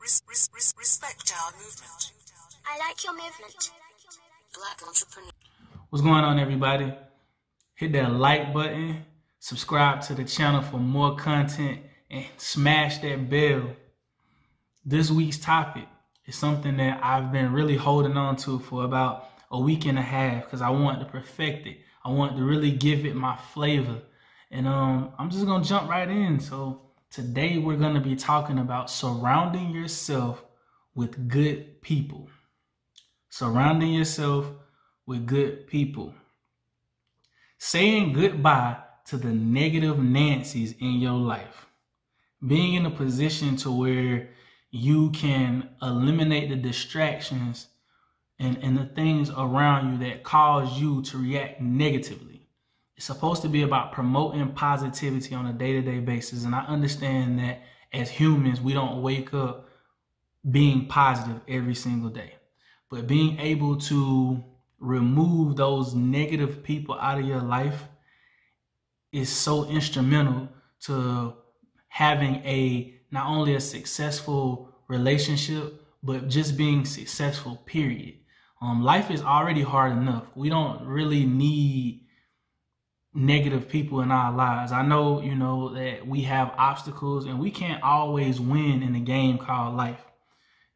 Res- res- res- respect our movement. I like your movement. Black entrepreneur. What's going on, everybody? Hit that like button, subscribe to the channel for more content, and smash that bell. This week's topic is something that I've been really holding on to for about a week and a half because I want to perfect it. I want to really give it my flavor. And um, I'm just gonna jump right in. So today we're gonna be talking about surrounding yourself with good people. Surrounding yourself with good people. Saying goodbye to the negative Nancy's in your life. Being in a position to where you can eliminate the distractions and, and the things around you that cause you to react negatively. It's supposed to be about promoting positivity on a day to day basis. And I understand that as humans, we don't wake up being positive every single day. But being able to remove those negative people out of your life is so instrumental to having a not only a successful relationship but just being successful period um, life is already hard enough we don't really need negative people in our lives. I know you know that we have obstacles and we can't always win in a game called life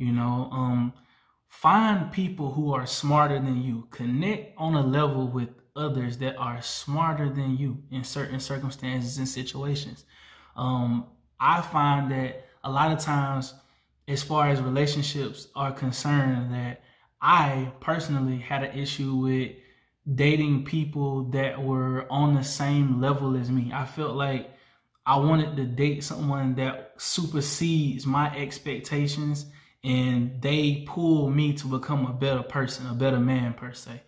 you know? Um, find people who are smarter than you. Connect on a level with others that are smarter than you in certain circumstances and situations. Um, i find that a lot of times as far as relationships are concerned that i personally had an issue with dating people that were on the same level as me i felt like i wanted to date someone that supersedes my expectations and they pull me to become a better person, a better man per se.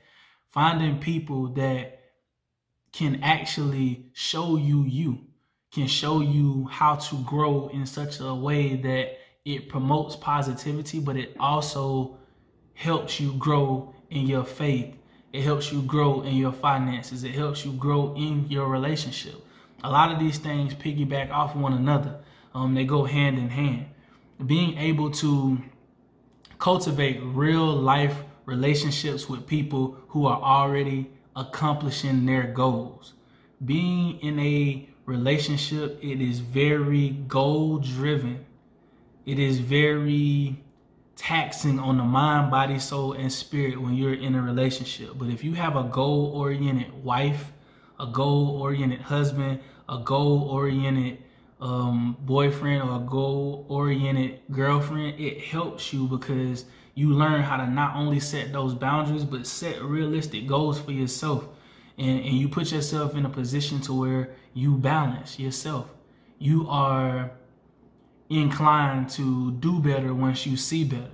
Finding people that can actually show you you, can show you how to grow in such a way that it promotes positivity, but it also helps you grow in your faith. It helps you grow in your finances. It helps you grow in your relationship. A lot of these things piggyback off one another. Um, they go hand in hand being able to cultivate real life relationships with people who are already accomplishing their goals. Being in a relationship, it is very goal driven. It is very taxing on the mind, body, soul, and spirit when you're in a relationship. But if you have a goal oriented wife, a goal oriented husband, a goal oriented um, boyfriend or a goal oriented girlfriend, it helps you because you learn how to not only set those boundaries, but set realistic goals for yourself. And, and you put yourself in a position to where you balance yourself. You are inclined to do better once you see better.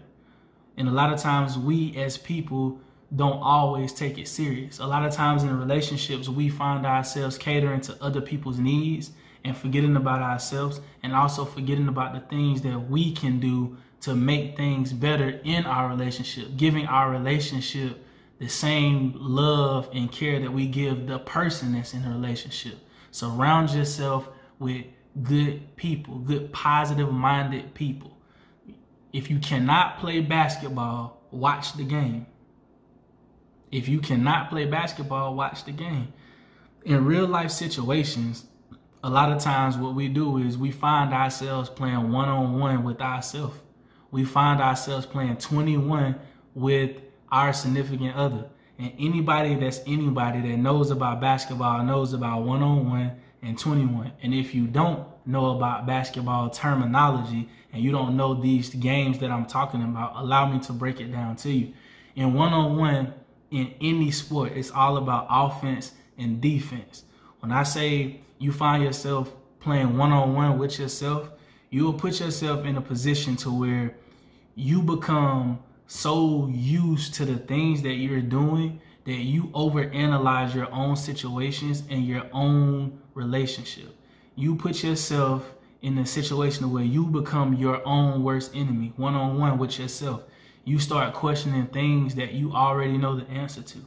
And a lot of times we as people don't always take it serious. A lot of times in relationships, we find ourselves catering to other people's needs and forgetting about ourselves and also forgetting about the things that we can do to make things better in our relationship, giving our relationship the same love and care that we give the person that's in a relationship. Surround yourself with good people, good positive minded people. If you cannot play basketball, watch the game. If you cannot play basketball, watch the game. In real life situations, a lot of times what we do is we find ourselves playing one on one with ourselves. We find ourselves playing 21 with our significant other. And anybody that's anybody that knows about basketball knows about one on one and 21. And if you don't know about basketball terminology and you don't know these games that I'm talking about, allow me to break it down to you. In one on one, in any sport, it's all about offense and defense. When I say you find yourself playing one on one with yourself, you will put yourself in a position to where you become so used to the things that you're doing that you overanalyze your own situations and your own relationship. You put yourself in a situation where you become your own worst enemy, one on one with yourself. You start questioning things that you already know the answer to.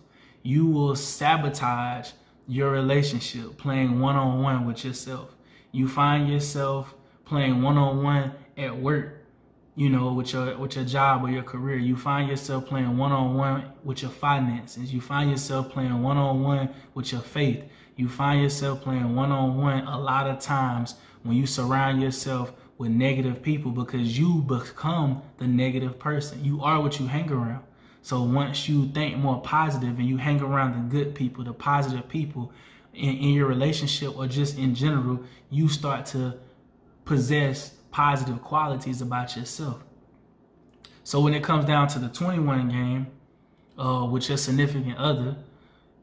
You will sabotage your relationship playing one on one with yourself. You find yourself playing one on one at work you know, with your with your job or your career. You find yourself playing one on one with your finances. You find yourself playing one on one with your faith. You find yourself playing one on one a lot of times when you surround yourself with negative people because you become the negative person. You are what you hang around. So once you think more positive and you hang around the good people, the positive people in, in your relationship or just in general, you start to possess positive qualities about yourself. So when it comes down to the 21 game uh, with your significant other,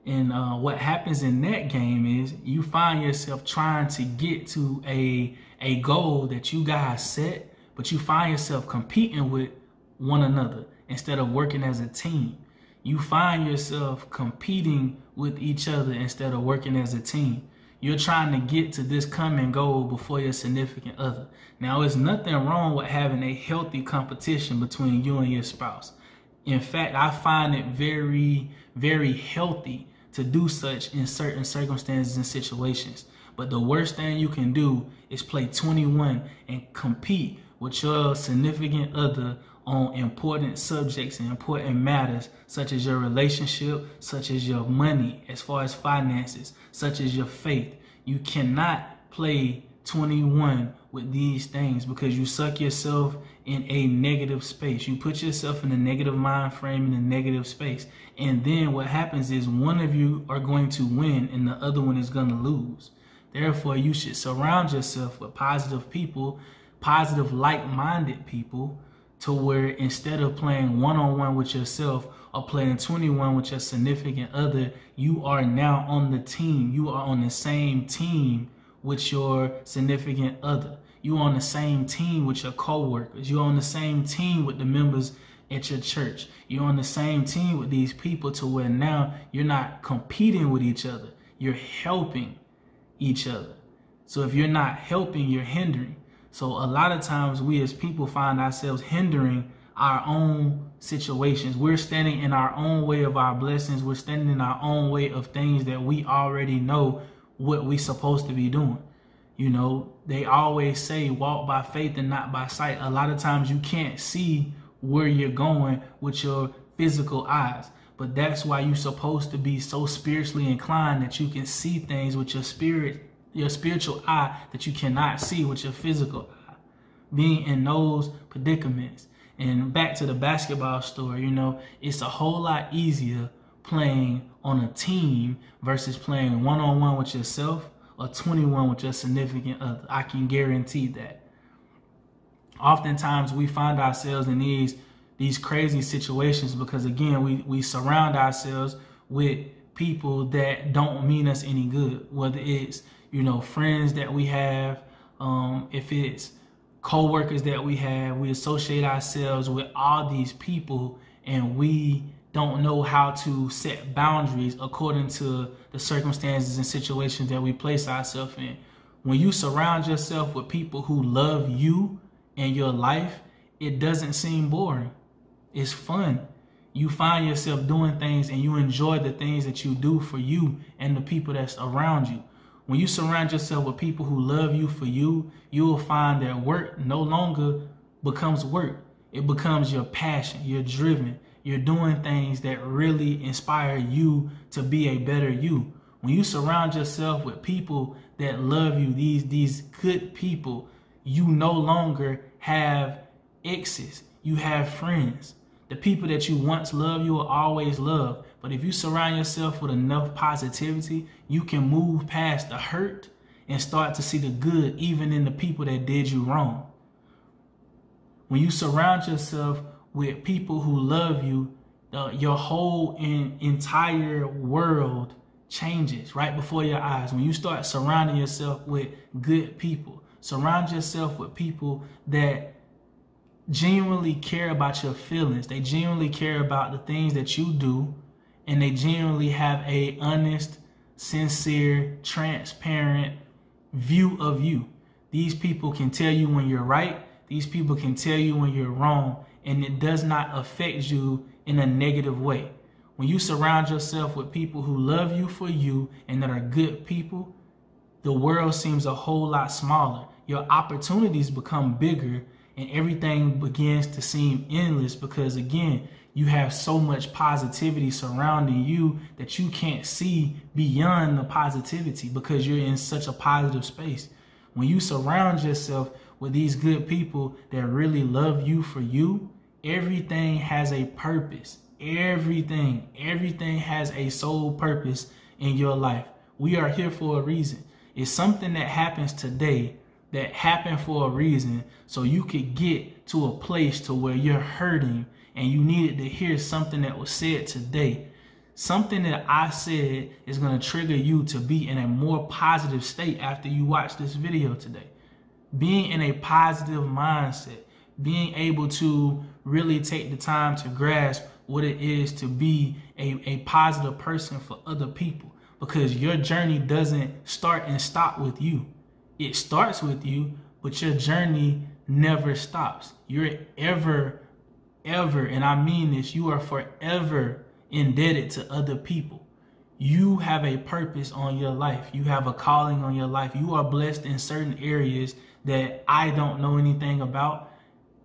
and uh, what happens in that game is you find yourself trying to get to a a goal that you guys set, but you find yourself competing with one another instead of working as a team. You find yourself competing with each other instead of working as a team. You're trying to get to this common goal before your significant other. Now, there's nothing wrong with having a healthy competition between you and your spouse. In fact, I find it very, very healthy to do such in certain circumstances and situations. But the worst thing you can do is play 21 and compete with your significant other on important subjects and important matters such as your relationship, such as your money, as far as finances, such as your faith. You cannot play 21 with these things because you suck yourself in a negative space. You put yourself in a negative mind frame in a negative space. And then what happens is one of you are going to win and the other one is going to lose. Therefore, you should surround yourself with positive people, positive like minded people to where instead of playing one on one with yourself or playing 21 with your significant other, you are now on the team. You are on the same team with your significant other. You on the same team with your coworkers. You're on the same team with the members at your church. You're on the same team with these people to where now you're not competing with each other. You're helping each other. So if you're not helping, you're hindering. So a lot of times we as people find ourselves hindering our own situations. We're standing in our own way of our blessings. We're standing in our own way of things that we already know what we supposed to be doing. You know, they always say walk by faith and not by sight. A lot of times you can't see where you're going with your physical eyes. But that's why you're supposed to be so spiritually inclined that you can see things with your spirit your spiritual eye that you cannot see with your physical eye. Being in those predicaments. And back to the basketball story, you know, it's a whole lot easier playing on a team versus playing one on one with yourself or 21 with your significant other. I can guarantee that. Oftentimes we find ourselves in these these crazy situations because again we, we surround ourselves with people that don't mean us any good, whether it's you know, friends that we have, um, if it's co-workers that we have, we associate ourselves with all these people and we don't know how to set boundaries according to the circumstances and situations that we place ourselves in. When you surround yourself with people who love you and your life, it doesn't seem boring. It's fun. You find yourself doing things and you enjoy the things that you do for you and the people that's around you. When you surround yourself with people who love you for you, you will find that work no longer becomes work. It becomes your passion. You're driven. You're doing things that really inspire you to be a better you. When you surround yourself with people that love you, these these good people, you no longer have exes. You have friends. The people that you once loved, you will always love. But if you surround yourself with enough positivity, you can move past the hurt and start to see the good even in the people that did you wrong. When you surround yourself with people who love you, uh, your whole in, entire world changes right before your eyes. When you start surrounding yourself with good people, surround yourself with people that genuinely care about your feelings. They genuinely care about the things that you do and they genuinely have a honest, sincere, transparent view of you. These people can tell you when you're right. These people can tell you when you're wrong, and it does not affect you in a negative way. When you surround yourself with people who love you for you and that are good people, the world seems a whole lot smaller. Your opportunities become bigger and everything begins to seem endless because again, you have so much positivity surrounding you that you can't see beyond the positivity because you're in such a positive space. When you surround yourself with these good people that really love you for you, everything has a purpose. Everything, everything has a sole purpose in your life. We are here for a reason. It's something that happens today that happened for a reason so you could get to a place to where you're hurting and you needed to hear something that was said today something that i said is going to trigger you to be in a more positive state after you watch this video today being in a positive mindset being able to really take the time to grasp what it is to be a, a positive person for other people because your journey doesn't start and stop with you it starts with you, but your journey never stops. You're ever, ever, and I mean this, you are forever indebted to other people. You have a purpose on your life. You have a calling on your life. You are blessed in certain areas that I don't know anything about.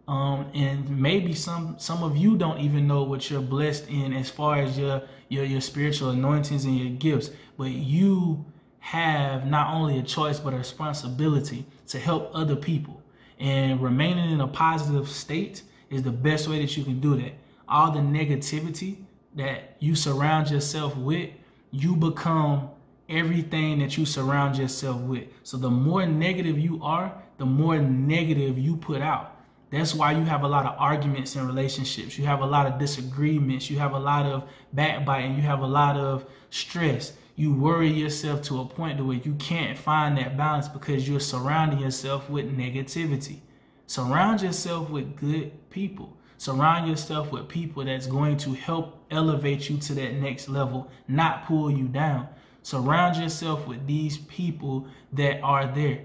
Um, and maybe some some of you don't even know what you're blessed in as far as your your your spiritual anointings and your gifts. But you have not only a choice but a responsibility to help other people. And remaining in a positive state is the best way that you can do that. All the negativity that you surround yourself with, you become everything that you surround yourself with. So the more negative you are, the more negative you put out. That's why you have a lot of arguments in relationships. You have a lot of disagreements. You have a lot of backbiting. You have a lot of stress you worry yourself to a point to where you can't find that balance because you're surrounding yourself with negativity. Surround yourself with good people. Surround yourself with people that's going to help elevate you to that next level, not pull you down. Surround yourself with these people that are there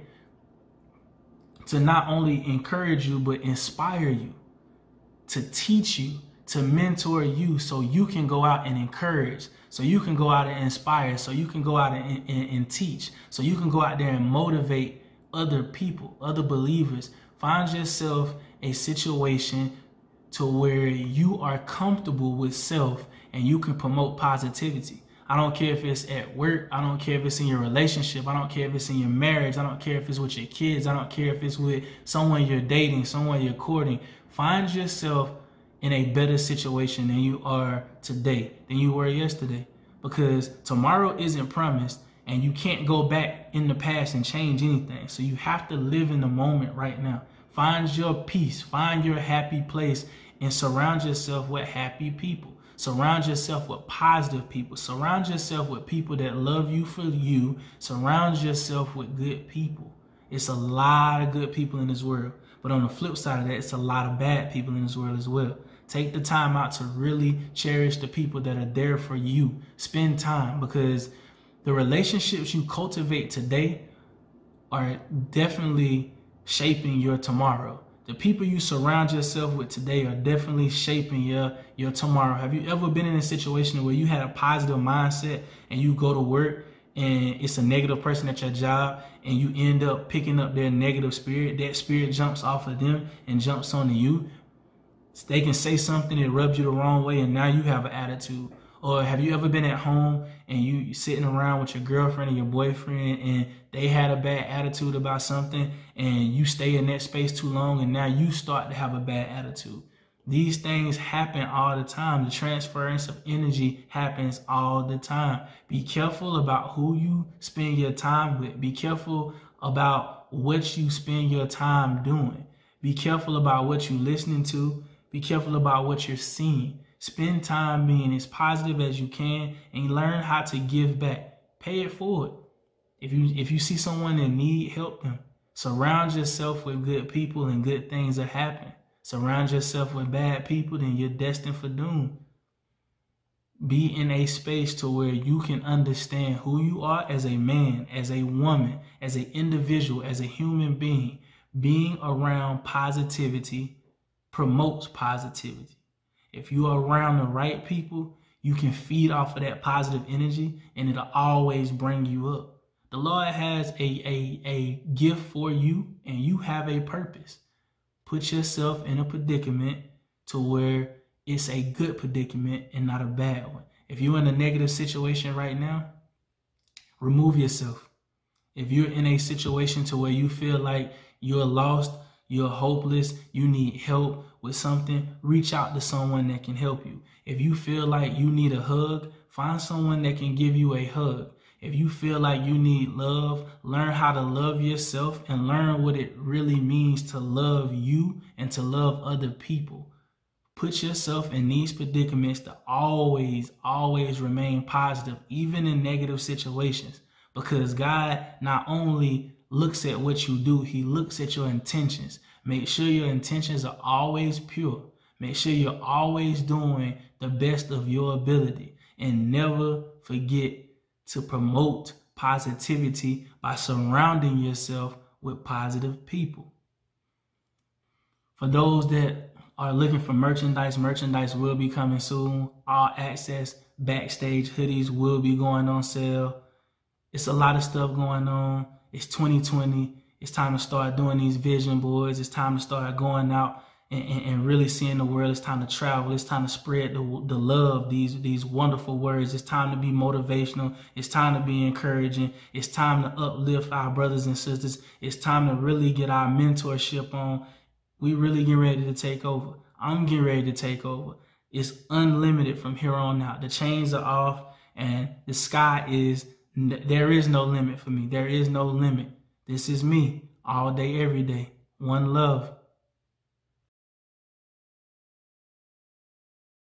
to not only encourage you, but inspire you, to teach you, to mentor you so you can go out and encourage, so you can go out and inspire, so you can go out and, and, and, teach, so you can go out there and motivate other people, other believers. Find yourself a situation to where you are comfortable with self and you can promote positivity. I don't care if it's at work. I don't care if it's in your relationship. I don't care if it's in your marriage. I don't care if it's with your kids. I don't care if it's with someone you're dating, someone you're courting. Find yourself in a better situation than you are today, than you were yesterday. Because tomorrow isn't promised and you can't go back in the past and change anything. So you have to live in the moment right now. Find your peace, find your happy place, and surround yourself with happy people. Surround yourself with positive people. Surround yourself with people that love you for you. Surround yourself with good people. It's a lot of good people in this world. But on the flip side of that, it's a lot of bad people in this world as well. Take the time out to really cherish the people that are there for you. Spend time because the relationships you cultivate today are definitely shaping your tomorrow. The people you surround yourself with today are definitely shaping your your tomorrow. Have you ever been in a situation where you had a positive mindset and you go to work and it's a negative person at your job and you end up picking up their negative spirit, that spirit jumps off of them and jumps onto you. They can say something that rubs you the wrong way and now you have an attitude or have you ever been at home and you sitting around with your girlfriend and your boyfriend and they had a bad attitude about something and you stay in that space too long and now you start to have a bad attitude? These things happen all the time. The transference of energy happens all the time. Be careful about who you spend your time with. Be careful about what you spend your time doing. Be careful about what you're listening to. Be careful about what you're seeing. Spend time being as positive as you can and learn how to give back. Pay it forward. If you if you see someone in need help them, surround yourself with good people and good things that happen. Surround yourself with bad people, then you're destined for doom. Be in a space to where you can understand who you are as a man, as a woman, as an individual, as a human being. Being around positivity promotes positivity. If you are around the right people, you can feed off of that positive energy and it'll always bring you up. The Lord has a, a, a gift for you and you have a purpose. put yourself in a predicament to where it's a good predicament and not a bad one. If you're in a negative situation right now, remove yourself. If you're in a situation to where you feel like you're lost, you're hopeless, you need help with something, reach out to someone that can help you. If you feel like you need a hug, find someone that can give you a hug. If you feel like you need love, learn how to love yourself and learn what it really means to love you and to love other people. Put yourself in these predicaments to always, always remain positive, even in negative situations, because God not only looks at what you do, He looks at your intentions. Make sure your intentions are always pure. Make sure you're always doing the best of your ability and never forget to promote positivity by surrounding yourself with positive people. For those that are looking for merchandise, merchandise will be coming soon. All access backstage hoodies will be going on sale. It's a lot of stuff going on. It's 2020. It's time to start doing these vision boards. It's time to start going out and, and, and, really seeing the world. It's time to travel. It's time to spread the, the love, these, these wonderful words. It's time to be motivational. It's time to be encouraging. It's time to uplift our brothers and sisters. It's time to really get our mentorship on we really getting ready to take over. I'm getting ready to take over. It's unlimited from here on out. The chains are off and the sky is, there is no limit for me. There is no limit. This is me all day, every day. One love.